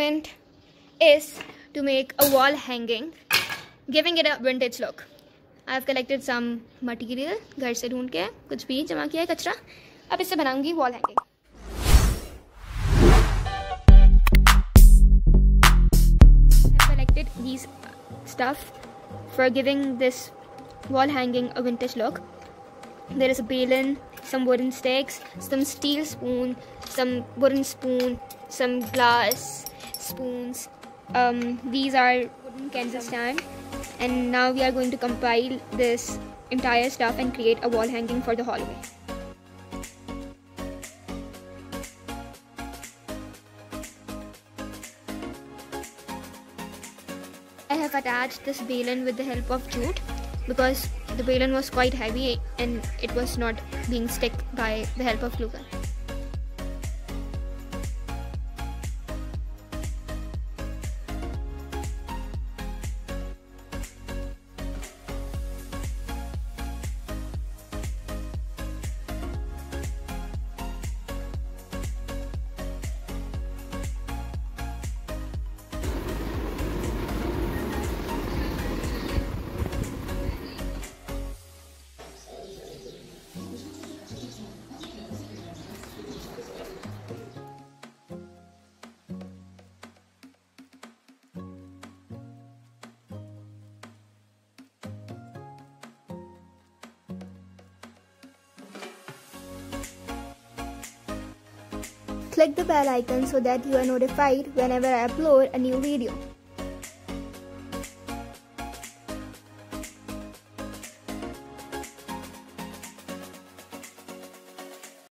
is to make a wall hanging, giving it a vintage look. I have collected some material घर से ढूंढ के कुछ भी जमा किया है कचरा अब इससे बनाऊँगी wall hanging. I have collected these stuff for giving this wall hanging a vintage look. There is a balun, some wooden sticks, some steel spoon, some wooden spoon, some glass spoons. Um, these are wooden candle stand and now we are going to compile this entire stuff and create a wall hanging for the hallway. I have attached this balun with the help of jute because the balun was quite heavy and it was not being stick by the help of glue gun. Click the bell icon so that you are notified whenever I upload a new video.